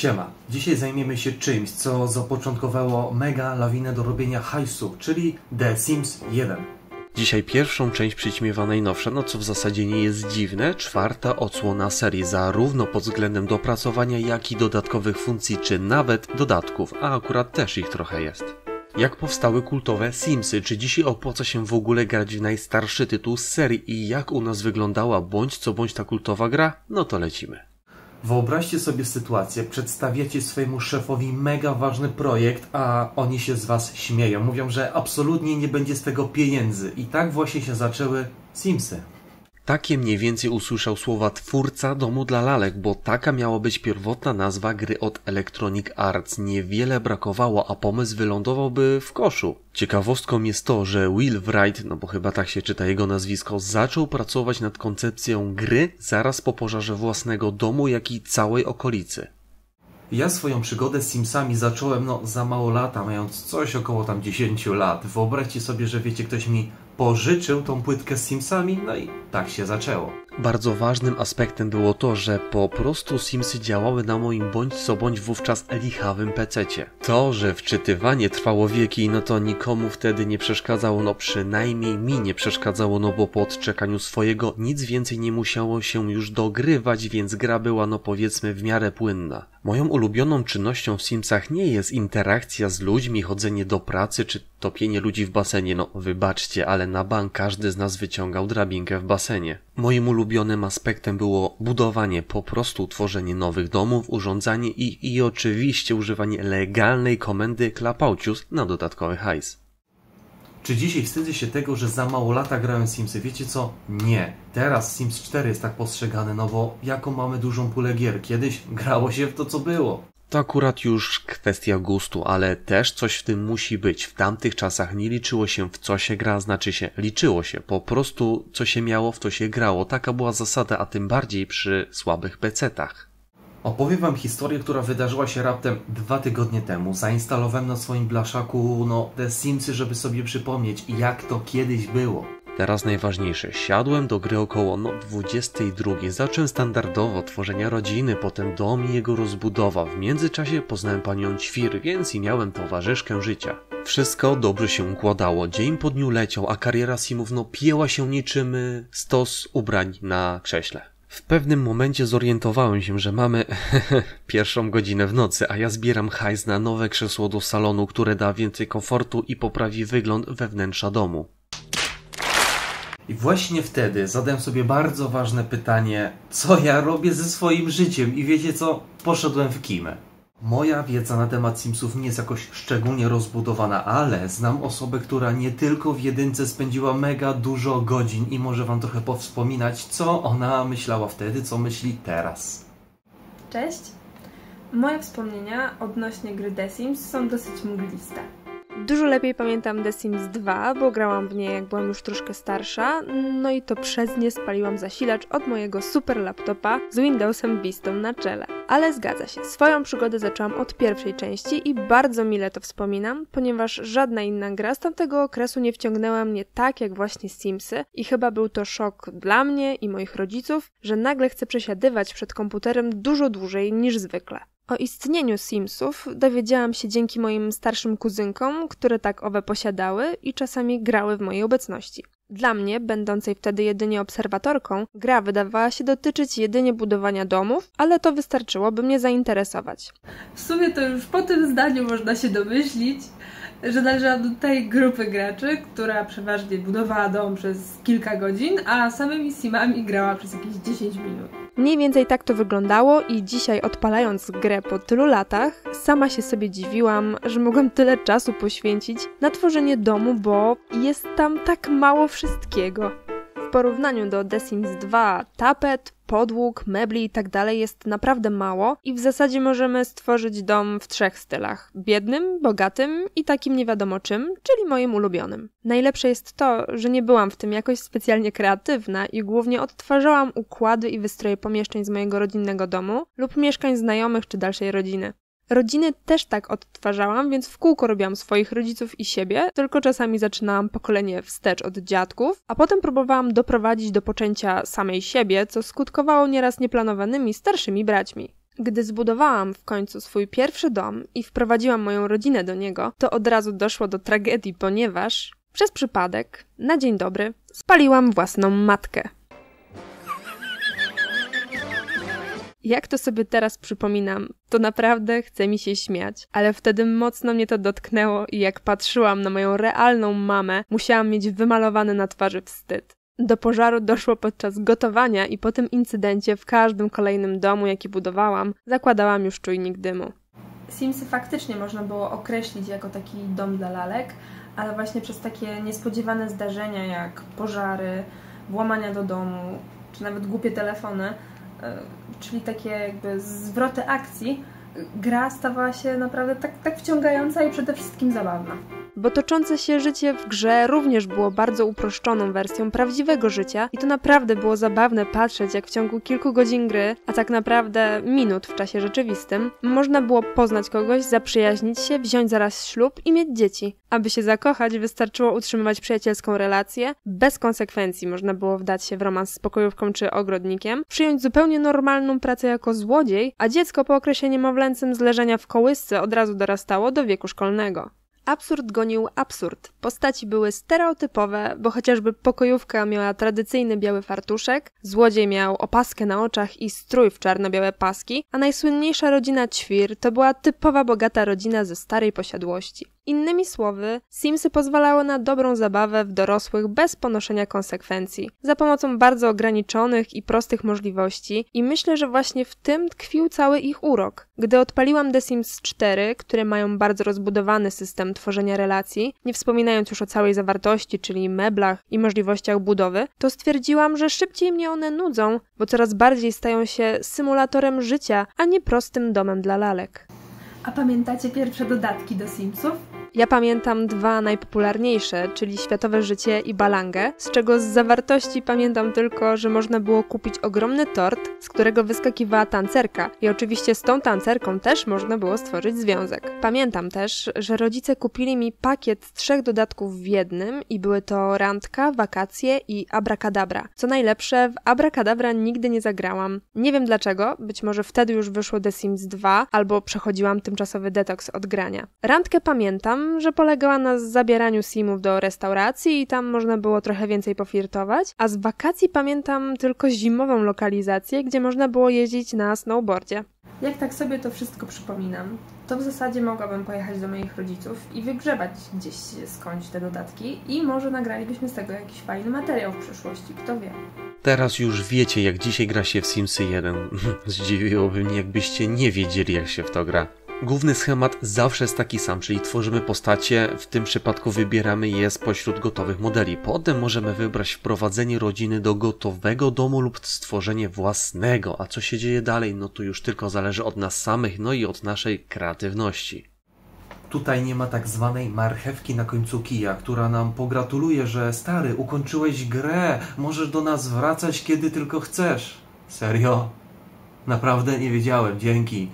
Siema, dzisiaj zajmiemy się czymś, co zapoczątkowało mega lawinę do robienia hajsu, czyli The Sims 1. Dzisiaj pierwszą część przyćmiewa najnowsza, no co w zasadzie nie jest dziwne, czwarta odsłona serii, zarówno pod względem dopracowania, jak i dodatkowych funkcji, czy nawet dodatków, a akurat też ich trochę jest. Jak powstały kultowe Simsy? Czy dzisiaj opłaca się w ogóle grać w najstarszy tytuł z serii i jak u nas wyglądała bądź co bądź ta kultowa gra? No to lecimy. Wyobraźcie sobie sytuację, przedstawiacie swojemu szefowi mega ważny projekt, a oni się z was śmieją. Mówią, że absolutnie nie będzie z tego pieniędzy. I tak właśnie się zaczęły Simsy. Takie mniej więcej usłyszał słowa twórca domu dla lalek, bo taka miała być pierwotna nazwa gry od Electronic Arts. Niewiele brakowało, a pomysł wylądowałby w koszu. Ciekawostką jest to, że Will Wright, no bo chyba tak się czyta jego nazwisko, zaczął pracować nad koncepcją gry zaraz po pożarze własnego domu, jak i całej okolicy. Ja swoją przygodę z Simsami zacząłem no za mało lata, mając coś około tam 10 lat. Wyobraźcie sobie, że wiecie, ktoś mi pożyczył tą płytkę z Simsami, no i tak się zaczęło. Bardzo ważnym aspektem było to, że po prostu Simsy działały na moim bądź co bądź wówczas lichawym pececie. To, że wczytywanie trwało wieki, no to nikomu wtedy nie przeszkadzało, no przynajmniej mi nie przeszkadzało, no bo po odczekaniu swojego nic więcej nie musiało się już dogrywać, więc gra była no powiedzmy w miarę płynna. Moją ulubioną czynnością w Simsach nie jest interakcja z ludźmi, chodzenie do pracy czy topienie ludzi w basenie. No wybaczcie, ale na bank każdy z nas wyciągał drabinkę w basenie. Moim ulubionym aspektem było budowanie, po prostu tworzenie nowych domów, urządzanie i, i oczywiście używanie legalnej komendy klapaucius na dodatkowy hajs. Czy dzisiaj wstydzę się tego, że za mało lata grałem Simsy? Wiecie co? Nie. Teraz Sims 4 jest tak postrzegany, no bo jaką mamy dużą pulę gier. Kiedyś grało się w to, co było. To akurat już kwestia gustu, ale też coś w tym musi być. W tamtych czasach nie liczyło się w co się gra, znaczy się liczyło się. Po prostu co się miało, w to się grało. Taka była zasada, a tym bardziej przy słabych pecetach. Opowiem Wam historię, która wydarzyła się raptem dwa tygodnie temu. Zainstalowałem na swoim blaszaku no, te Simsy, żeby sobie przypomnieć, jak to kiedyś było. Teraz najważniejsze. Siadłem do gry około no 22. Zacząłem standardowo tworzenia rodziny, potem dom i jego rozbudowa. W międzyczasie poznałem panią Ćwir, więc i miałem towarzyszkę życia. Wszystko dobrze się układało. Dzień po dniu leciał, a kariera Simów no pieła się niczym y, stos ubrań na krześle. W pewnym momencie zorientowałem się, że mamy pierwszą godzinę w nocy, a ja zbieram hajs na nowe krzesło do salonu, które da więcej komfortu i poprawi wygląd wewnętrza domu. I właśnie wtedy zadałem sobie bardzo ważne pytanie, co ja robię ze swoim życiem i wiecie co? Poszedłem w kimę. Moja wiedza na temat Simsów nie jest jakoś szczególnie rozbudowana, ale znam osobę, która nie tylko w jedynce spędziła mega dużo godzin i może Wam trochę powspominać, co ona myślała wtedy, co myśli teraz. Cześć! Moje wspomnienia odnośnie gry The Sims są dosyć mgliste. Dużo lepiej pamiętam The Sims 2, bo grałam w nie jak byłam już troszkę starsza, no i to przez nie spaliłam zasilacz od mojego super laptopa z Windowsem Vistą na czele. Ale zgadza się, swoją przygodę zaczęłam od pierwszej części i bardzo mile to wspominam, ponieważ żadna inna gra z tamtego okresu nie wciągnęła mnie tak jak właśnie Simsy i chyba był to szok dla mnie i moich rodziców, że nagle chcę przesiadywać przed komputerem dużo dłużej niż zwykle. O istnieniu Simsów dowiedziałam się dzięki moim starszym kuzynkom, które tak owe posiadały i czasami grały w mojej obecności. Dla mnie, będącej wtedy jedynie obserwatorką, gra wydawała się dotyczyć jedynie budowania domów, ale to wystarczyło, by mnie zainteresować. W sumie to już po tym zdaniu można się domyślić, że należałam do tej grupy graczy, która przeważnie budowała dom przez kilka godzin, a samymi simami grała przez jakieś 10 minut. Mniej więcej tak to wyglądało i dzisiaj odpalając grę po tylu latach, sama się sobie dziwiłam, że mogłam tyle czasu poświęcić na tworzenie domu, bo jest tam tak mało wszystkiego. W porównaniu do The Sims 2 tapet, podłóg, mebli i tak jest naprawdę mało i w zasadzie możemy stworzyć dom w trzech stylach: biednym, bogatym i takim nie wiadomo czym, czyli moim ulubionym. Najlepsze jest to, że nie byłam w tym jakoś specjalnie kreatywna i głównie odtwarzałam układy i wystroje pomieszczeń z mojego rodzinnego domu lub mieszkań znajomych czy dalszej rodziny. Rodziny też tak odtwarzałam, więc w kółko robiłam swoich rodziców i siebie, tylko czasami zaczynałam pokolenie wstecz od dziadków, a potem próbowałam doprowadzić do poczęcia samej siebie, co skutkowało nieraz nieplanowanymi starszymi braćmi. Gdy zbudowałam w końcu swój pierwszy dom i wprowadziłam moją rodzinę do niego, to od razu doszło do tragedii, ponieważ przez przypadek, na dzień dobry, spaliłam własną matkę. Jak to sobie teraz przypominam, to naprawdę chce mi się śmiać, ale wtedy mocno mnie to dotknęło i jak patrzyłam na moją realną mamę, musiałam mieć wymalowany na twarzy wstyd. Do pożaru doszło podczas gotowania i po tym incydencie w każdym kolejnym domu, jaki budowałam, zakładałam już czujnik dymu. Simsy faktycznie można było określić jako taki dom dla lalek, ale właśnie przez takie niespodziewane zdarzenia jak pożary, włamania do domu, czy nawet głupie telefony, czyli takie jakby zwroty akcji, gra stawała się naprawdę tak, tak wciągająca i przede wszystkim zabawna bo toczące się życie w grze również było bardzo uproszczoną wersją prawdziwego życia i to naprawdę było zabawne patrzeć, jak w ciągu kilku godzin gry, a tak naprawdę minut w czasie rzeczywistym, można było poznać kogoś, zaprzyjaźnić się, wziąć zaraz ślub i mieć dzieci. Aby się zakochać, wystarczyło utrzymywać przyjacielską relację, bez konsekwencji można było wdać się w romans z pokojówką czy ogrodnikiem, przyjąć zupełnie normalną pracę jako złodziej, a dziecko po okresie niemowlęcym z leżenia w kołysce od razu dorastało do wieku szkolnego. Absurd gonił absurd. Postaci były stereotypowe, bo chociażby pokojówka miała tradycyjny biały fartuszek, złodziej miał opaskę na oczach i strój w czarno-białe paski, a najsłynniejsza rodzina Ćwir to była typowa bogata rodzina ze starej posiadłości. Innymi słowy, Simsy pozwalały na dobrą zabawę w dorosłych bez ponoszenia konsekwencji, za pomocą bardzo ograniczonych i prostych możliwości i myślę, że właśnie w tym tkwił cały ich urok. Gdy odpaliłam The Sims 4, które mają bardzo rozbudowany system tworzenia relacji, nie wspominając już o całej zawartości, czyli meblach i możliwościach budowy, to stwierdziłam, że szybciej mnie one nudzą, bo coraz bardziej stają się symulatorem życia, a nie prostym domem dla lalek. A pamiętacie pierwsze dodatki do Simsów? Ja pamiętam dwa najpopularniejsze, czyli Światowe Życie i Balangę, z czego z zawartości pamiętam tylko, że można było kupić ogromny tort, z którego wyskakiwała tancerka i oczywiście z tą tancerką też można było stworzyć związek. Pamiętam też, że rodzice kupili mi pakiet trzech dodatków w jednym i były to randka, wakacje i abracadabra. Co najlepsze, w abracadabra nigdy nie zagrałam. Nie wiem dlaczego, być może wtedy już wyszło The Sims 2 albo przechodziłam tymczasowy detoks od grania. Randkę pamiętam, że polegała na zabieraniu simów do restauracji i tam można było trochę więcej poflirtować, a z wakacji pamiętam tylko zimową lokalizację, gdzie można było jeździć na snowboardzie. Jak tak sobie to wszystko przypominam, to w zasadzie mogłabym pojechać do moich rodziców i wygrzebać gdzieś skądś te dodatki i może nagralibyśmy z tego jakiś fajny materiał w przyszłości, kto wie. Teraz już wiecie, jak dzisiaj gra się w Simsy 1. Zdziwiłoby mnie, jakbyście nie wiedzieli, jak się w to gra. Główny schemat zawsze jest taki sam, czyli tworzymy postacie, w tym przypadku wybieramy je spośród gotowych modeli. Potem możemy wybrać wprowadzenie rodziny do gotowego domu lub stworzenie własnego, a co się dzieje dalej, no to już tylko zależy od nas samych, no i od naszej kreatywności. Tutaj nie ma tak zwanej marchewki na końcu kija, która nam pogratuluje, że stary, ukończyłeś grę, możesz do nas wracać kiedy tylko chcesz. Serio? Naprawdę nie wiedziałem, dzięki.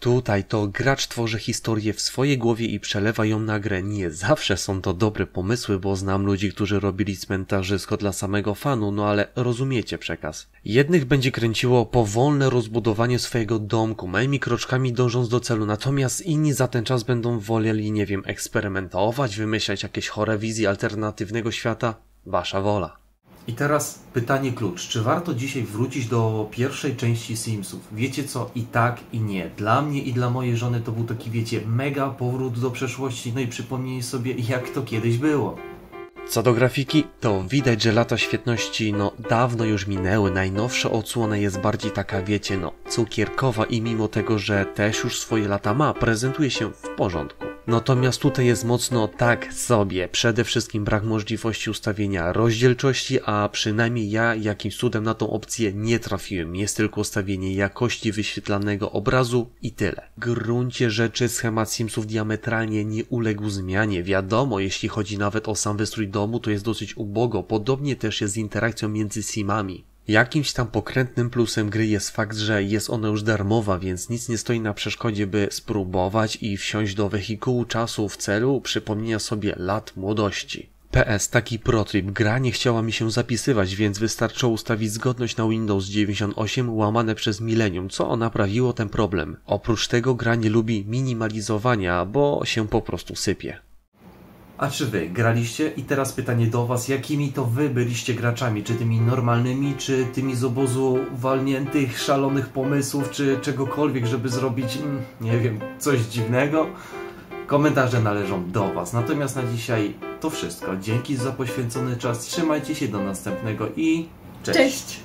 Tutaj to gracz tworzy historię w swojej głowie i przelewa ją na grę. Nie zawsze są to dobre pomysły, bo znam ludzi, którzy robili cmentarzysko dla samego fanu, no ale rozumiecie przekaz. Jednych będzie kręciło powolne rozbudowanie swojego domku, małymi kroczkami dążąc do celu, natomiast inni za ten czas będą woleli, nie wiem, eksperymentować, wymyślać jakieś chore wizje alternatywnego świata. Wasza wola. I teraz pytanie klucz. Czy warto dzisiaj wrócić do pierwszej części Simsów? Wiecie co? I tak, i nie. Dla mnie i dla mojej żony to był taki, wiecie, mega powrót do przeszłości, no i przypomnienie sobie, jak to kiedyś było. Co do grafiki, to widać, że lata świetności no dawno już minęły. Najnowsza odsłona jest bardziej taka, wiecie, no cukierkowa i mimo tego, że też już swoje lata ma, prezentuje się w porządku. Natomiast tutaj jest mocno tak sobie. Przede wszystkim brak możliwości ustawienia rozdzielczości, a przynajmniej ja jakimś cudem na tą opcję nie trafiłem. Jest tylko ustawienie jakości wyświetlanego obrazu i tyle. W gruncie rzeczy schemat Simsów diametralnie nie uległ zmianie. Wiadomo, jeśli chodzi nawet o sam wystrój domu, to jest dosyć ubogo. Podobnie też jest z interakcją między Simami. Jakimś tam pokrętnym plusem gry jest fakt, że jest ona już darmowa, więc nic nie stoi na przeszkodzie, by spróbować i wsiąść do wehikułu czasu w celu przypomnienia sobie lat młodości. PS, taki protrip, gra nie chciała mi się zapisywać, więc wystarczyło ustawić zgodność na Windows 98 łamane przez Millennium, co naprawiło ten problem. Oprócz tego gra nie lubi minimalizowania, bo się po prostu sypie. A czy wy graliście? I teraz pytanie do was, jakimi to wy byliście graczami? Czy tymi normalnymi, czy tymi z obozu walniętych, szalonych pomysłów, czy czegokolwiek, żeby zrobić, mm, nie wiem, coś dziwnego? Komentarze należą do was. Natomiast na dzisiaj to wszystko. Dzięki za poświęcony czas. Trzymajcie się do następnego i cześć. Cześć!